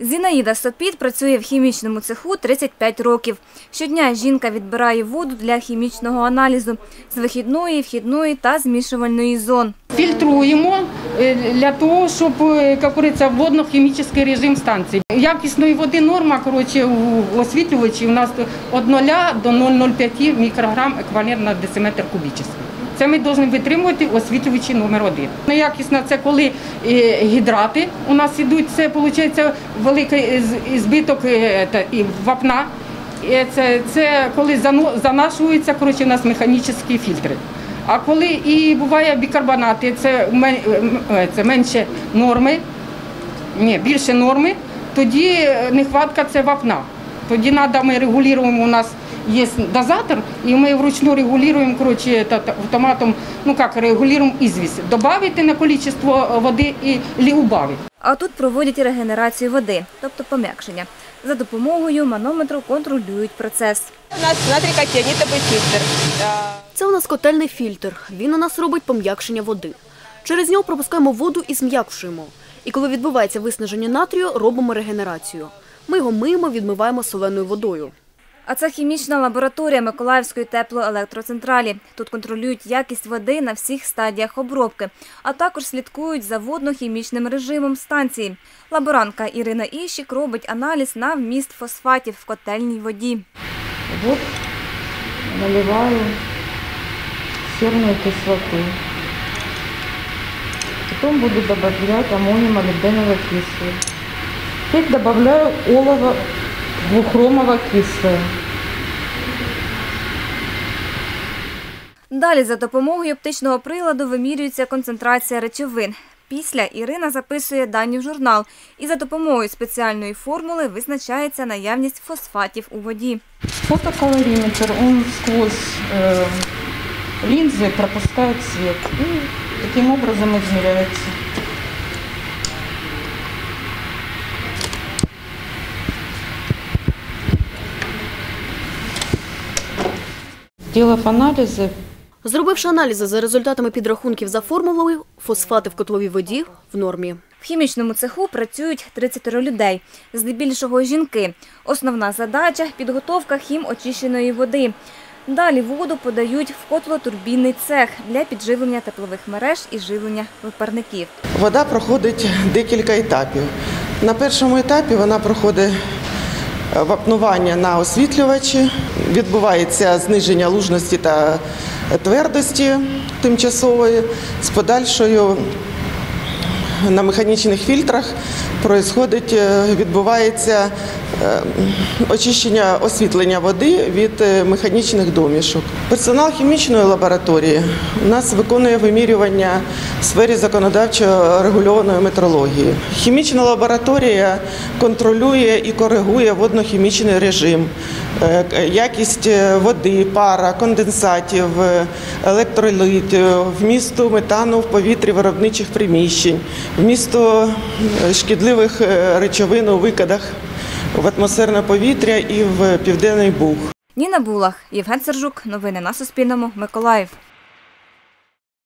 Зінаїда Сопіт працює в хімічному цеху 35 років. Щодня жінка відбирає воду для хімічного аналізу з вихідної, вхідної та змішувальної зон. Фільтруємо е, для того, щоб е, говориться, водно-хімічний режим станції. Якісної води норма коротше, у освітлювачі у нас від 0 до 0,05 мікрограм еквівалент на дециметр кубічний. Це ми повинні витримувати освітлювачі номер один. Неякісно це коли е, гідрати у нас йдуть, це виходить великий збиток е, і вапна. Це, це коли занашуються у нас механічні фільтри. А коли і буває бікарбонати, це, е, менше норми, ні, більше норми, тоді е, нехватка це вапна. Тоді треба, ми регулюємо, у нас є дозатор, і ми вручну регулюємо коротше, автоматом, ну як, регулюємо ізвіс. Добавити на кількість води і, убавити. А тут проводять регенерацію води, тобто пом'якшення. За допомогою манометру контролюють процес. У нас на трикотянітовий фільтр. Це у нас котельний фільтр. Він у нас робить пом'якшення води. Через нього пропускаємо воду і зм'якшуємо. І коли відбувається виснаження натрію, робимо регенерацію. Ми його миємо, відмиваємо соленою водою. А це хімічна лабораторія Миколаївської теплоелектроцентралі. Тут контролюють якість води на всіх стадіях обробки, а також слідкують за водно-хімічним режимом станції. Лаборантка Ірина Іщик робить аналіз на вміст фосфатів в котельній воді. Вот наливаю серную кислоту. Потом буду добавлять аммоний молибденовой кислый. Теперь добавляю олово двухромово кислое. Далі за допомогою оптичного приладу вимірюється концентрація речовин. Після Ірина записує дані в журнал і за допомогою спеціальної формули визначається наявність фосфатів у воді. Фотокалориметр, он сквозь э, линзы пропускает свет и таким образом измеряется. Сделав анализы, Зробивши аналізи за результатами підрахунків за формулою, фосфати в котловій воді в нормі. В хімічному цеху працюють 30 людей, здебільшого жінки. Основна задача – підготовка хім очищеної води. Далі воду подають в котлотурбінний цех для підживлення теплових мереж і живлення випарників. Вода проходить декілька етапів. На першому етапі вона проходить вапнування на освітлювачі, відбувається зниження лужності та твердості тимчасової з подальшою на механічних фільтрах е, відбувається е, очищення освітлення води від е, механічних домішок. Персонал хімічної лабораторії у нас виконує вимірювання в сфері законодавчо регульованої метрології. Хімічна лабораторія контролює і коригує водно-хімічний режим, якість води, пара, конденсатів, е, електролитів, вмісту метану в повітрі виробничих приміщень, вмісту е, шкідливих е, речовин у викидах в атмосферне повітря і в південний буг. Ніна Булах, Євген Сержук. Новини на Суспільному. Миколаїв.